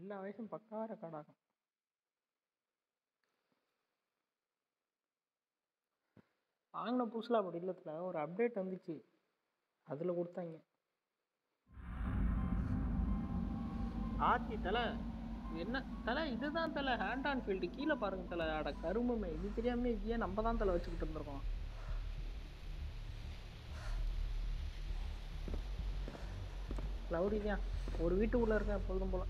எல்லா வயசும் பக்கா ரெக்கார்ட் ஆகும் வாங்கின புதுசில் அப்படி இல்லத்துல ஒரு அப்டேட் வந்துச்சு. அதில் கொடுத்தாங்க. ஆத்தி தலை என்ன தலை? இதுதான் தலை. ஹேண்ட் ஆன் ஃபீல்டு கீழே பாருங்க தலை. அட கருமமே. இது தெரியாமல் இது ஏன் நம்ம தான் தலை வச்சுக்கிட்டு இருந்திருக்கோம். க்ளவுடி தான் ஒரு வீட்டுக்குள்ளே இருக்கேன். எப்பொழுதும் போல.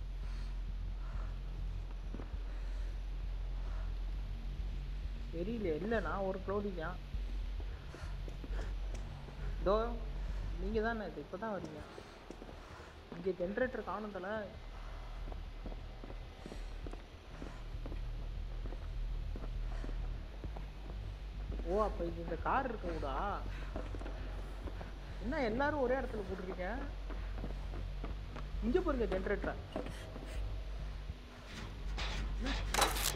தெரியல இல்லைண்ணா ஒரு க்ளவுடி தான். இதோ நீங்கள் தானே இது இப்போ தான் வரீங்க இங்கே ஜென்ரேட்டர் காணும் தலை ஓ அப்போ இது இந்த கார் இருக்க கூடா என்ன எல்லாரும் ஒரே இடத்துல போட்டிருக்கீங்க? இங்கே பாருங்க ஜென்ரேட்டரை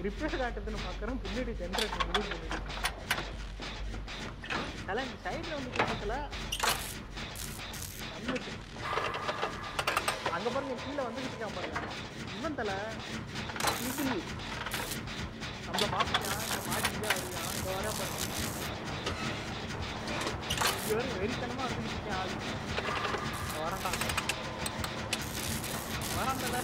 ரிப்பேர் காட்டுதுன்னு பார்க்குறோம். பின்னாடி ஜென்ரேட்டர் முடிவு பண்ணிடு அதெல்லாம் இந்த சைடில் வந்து பக்கத்தில் அங்கே பாருங்க கீழே வந்துக்கிட்டு இருக்கான் பாருங்க. இவன் தலை இட்லி நம்ம மாப்பிட்டான் இந்த மாட்டிக்கிட்டே வருவான் இந்த வர பாருங்க. இது வரை வெறித்தனமாக வந்துக்கிட்டு இருக்கேன். ஆள் வரண்டான் வரான் தலை.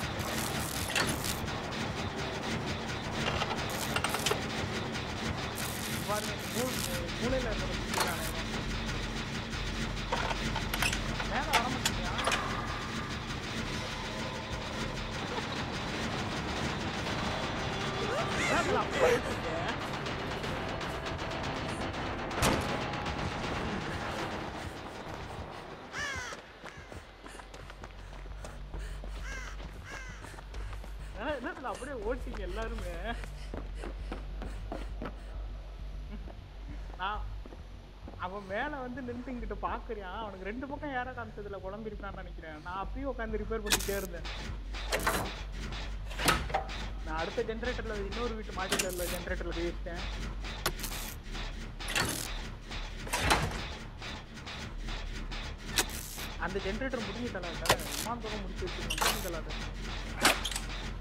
ஓட்டிங்க எல்லாருமே. நான் அவன் மேலே வந்து நின்று பார்க்குறியான் அவனுக்கு ரெண்டு பக்கம் ஏற காமிச்சதுல குழம்பிருப்பான்னு நினைக்கிறேன். நான் அப்பயும் உட்காந்து ரிப்பேர் பண்ணிட்டே இருந்தேன். நான் அடுத்த ஜென்ரேட்டரில் இன்னொரு வீட்டு மாடியில் உள்ள ஜென்ரேட்டரில் போயிருக்கேன் அந்த ஜென்ரேட்டர் முடிஞ்சு தலாட்ட விமான் தொகை முடிச்சு வச்சு முடிஞ்சு தலாட்ட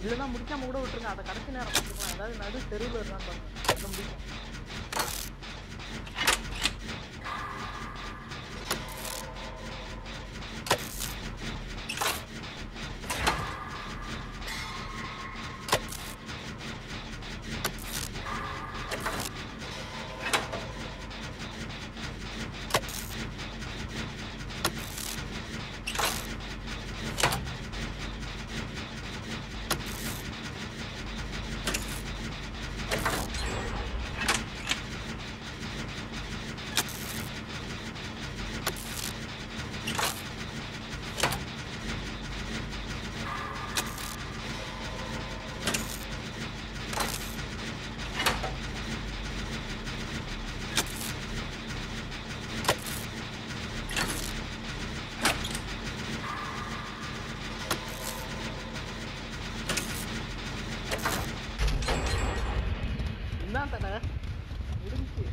இல்லைன்னா முடிக்காம கூட விட்டுருங்க. அதை கடைசி நேரம் பார்த்துக்கலாம். ஏதாவது நடு தெருவில் இருந்தான்னு பாருங்க. அங்க முடிக்கும் என்ன தலை முடிஞ்சு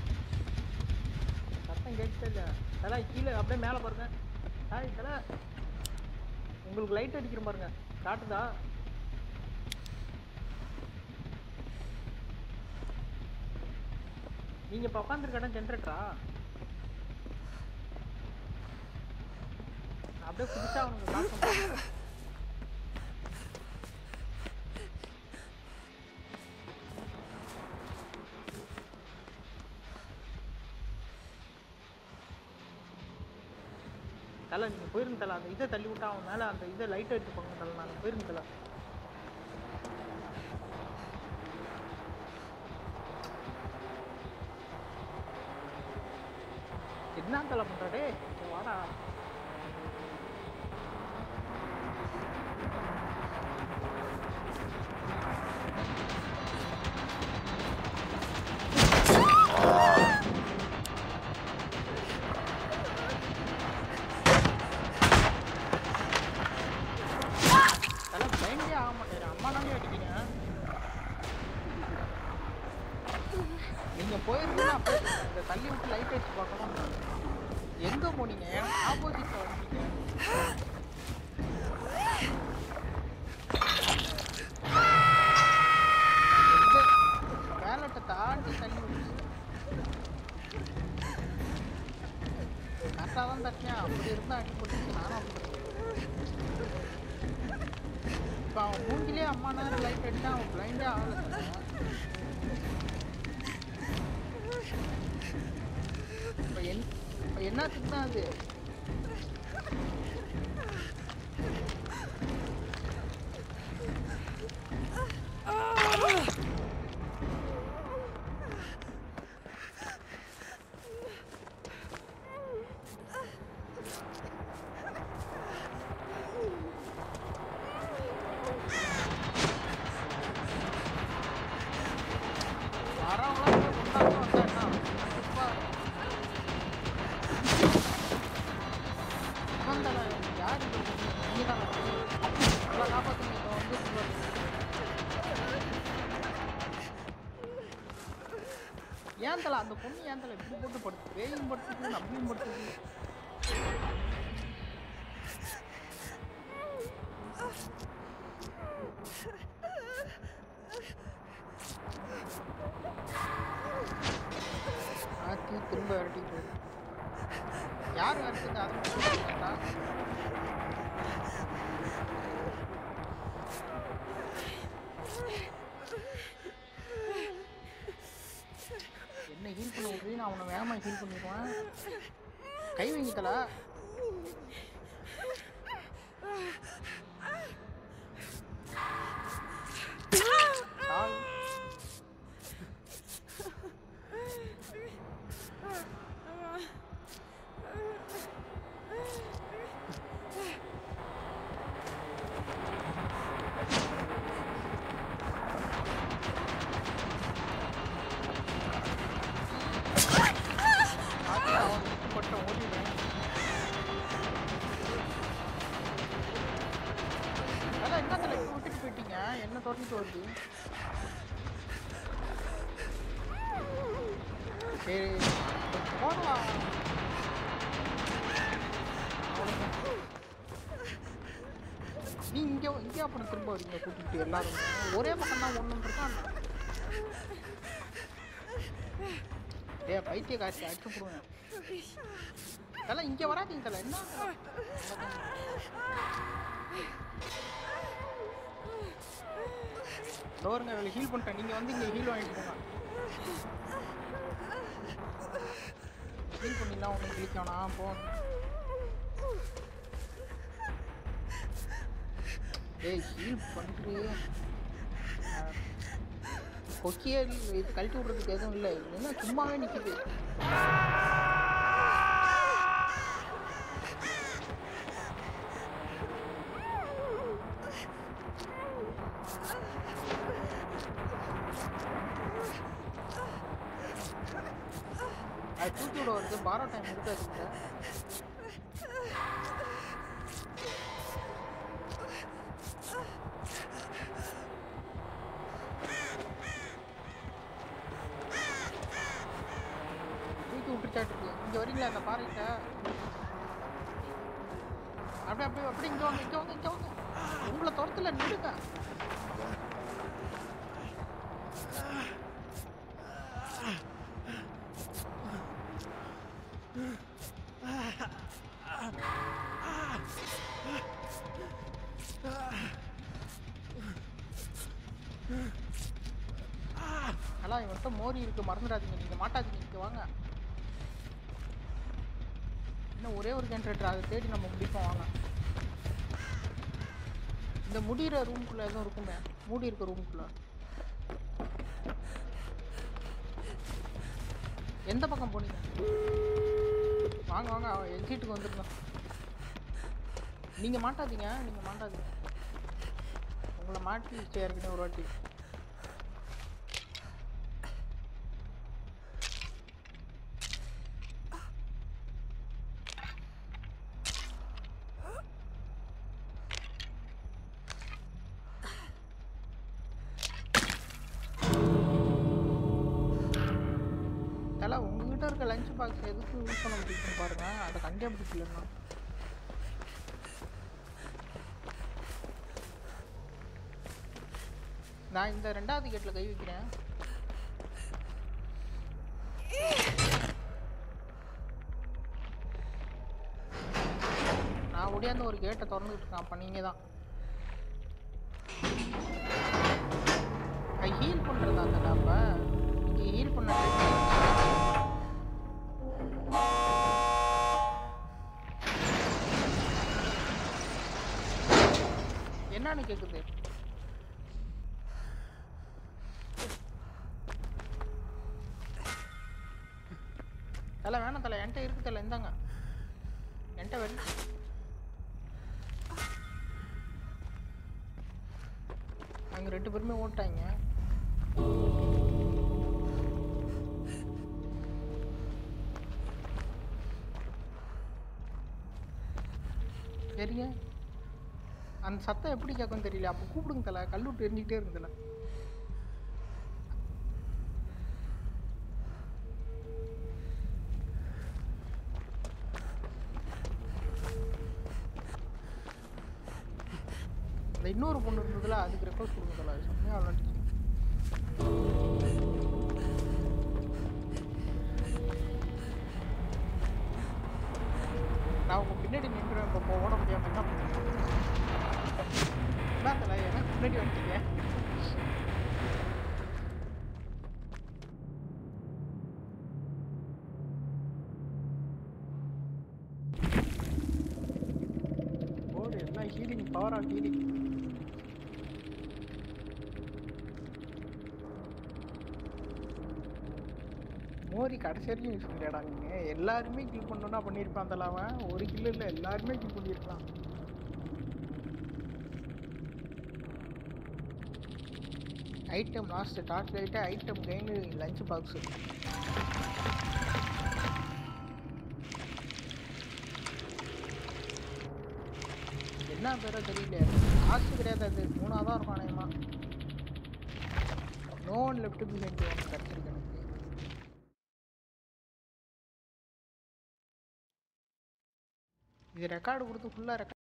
சத்தம் கேட்டுச்சா இல்லையா தலை கீழே அப்படியே மேலே பாருங்க. ஹாய் தலை உங்களுக்கு லைட் அடிக்கிற பாருங்க காட்டுதா? நீங்கள் இப்போ உட்காந்துருக்க ஜென்ரேட்டரா அப்படியே புதுசா அவனுக்கு காட்டும் தலை அந்த இதை தள்ளி விட்டா அவன் மேலே அந்த இதை லைட் எடுத்து போங்க தலை. நான் போயிருங்க தலை. என்ன தலை பண்ணுறாடே வாடா. இப்போ அவன் மூஞ்சிலே அம்மா நேரம் லைட் அடிச்சா அவன் பிளைண்டே ஆகலை. இப்போ என் இப்போ என்னத்துக்கு தான் அது? என்ன ஹீல் பண்ண விடுறீ நான் அவனை வேகமாக ஹீல் பண்ணிடுவான். கை வைங்கத்தல சரி போகலாம் நீ இங்கே இங்கே அப்புறம் திரும்ப வரீங்க கூட்டிகிட்டு எல்லாரும் ஒரே பக்கம் தான் ஒன்று இருக்கான் ஏ பைத்திய காட்சி அடிச்சு போடுவேன் அதெல்லாம் இங்கே வராதீங்க என்ன டோருங்க ஹீல் பண்ணிட்டேன். நீங்கள் வந்து இங்கே ஹீல் வாங்கிட்டு போங்க. ஹீல் பண்ணிடலாம் ஒன்றும் கிளிக் போ. ஏய் ஹீல் பண்ணுறியே கொக்கியே கழட்டி விட்றதுக்கு எதுவும் இல்லை. என்ன சும்மாவே நிற்கிது கூட வருது பாரோ டைம் இருக்காதுங்க தூக்கி விட்டுச்சாட்டு இருக்கு இங்க வரீங்களா அந்த பாறைகிட்ட அப்படியே அப்படியே அப்படி இங்க வாங்க இங்க வாங்க இங்க வாங்க. உங்களை துரத்துல நிடுங்க அதான் இவன்கிட்ட மோரி இருக்கு. மறந்துடாதீங்க. நீங்கள் மாட்டாதீங்க. இங்க வாங்க. இன்னும் ஒரே ஒரு ஜென்ரேட்டர் அதை தேடி நம்ம முடிப்போம். வாங்க. இந்த முடிகிற ரூம்குள்ளே எதுவும் இருக்குமே? மூடி இருக்க ரூம்குள்ளே எந்த பக்கம் போனீங்க? வாங்க வாங்க. அவன் எக்ஸிட்டுக்கு வந்துருந்தோம் நீங்கள் மாட்டாதீங்க. நீங்கள் மாட்டாதீங்க. உங்களை மாட்டி ஏற்கனவே ஒரு வாட்டி. லஞ்ச் பாக்ஸ் எதுக்கு யூஸ் பண்ண முடியும் பாருங்க. அதை கண்டுபிடிக்கலன்னா நான் இந்த ரெண்டாவது கேட்ல கை வைக்கிறேன். ஒடியாந்து ஒரு கேட்டை திறந்துட்டு இருக்கேன். அப்ப நீங்க தான். ஹீல் பண்றதா அந்த அப்ப நீங்க ஹீல் பண்ண என்னன்னு கேக்குது. தலை வேணாம் தலை என்கிட்ட இருக்கு தலை இந்தாங்க. என்கிட்ட வேணும் அங்க ரெண்டு பேருமே ஓட்டாங்க. சரிங்க அந்த சத்தம் எப்படி கேட்கும் தெரியல. அப்போ கூப்பிடுங்க தலை கல்லூட்டு விட்டு எரிஞ்சிக்கிட்டே இருக்கு தலை இன்னொரு பொண்ணு இருந்ததுல அதுக்கு ரெக்வஸ்ட் கொடுங்க தலை செம்மையாக விளாண்டுச்சு எனக்கு முன்னாடி வந்துட்டீங்க எல்லாம் ஹீலிங் பவர் ஆஃப் ஹீலிங் மோரி கடைசி வரைக்கும் யூஸ் பண்ணிடாங்க எல்லாருமே கில் பண்ணணும்னா பண்ணியிருப்பான் அந்த ஒரு கில் இல்லை எல்லாருமே கில் பண்ணியிருக்கலாம் item last torch light item gain lunch box என்ன பேரோ தெரியல லாஸ்ட் கிடையாது அது. மூணாவதாக இருக்கும் அநேகமா. நோ ஒன் லெஃப்ட் பிஹைண்ட் ஒன்று கிடச்சிருக்கு எனக்கு. இது ரெக்கார்டு கொடுத்து ஃபுல்லாக ரெக்கார்ட்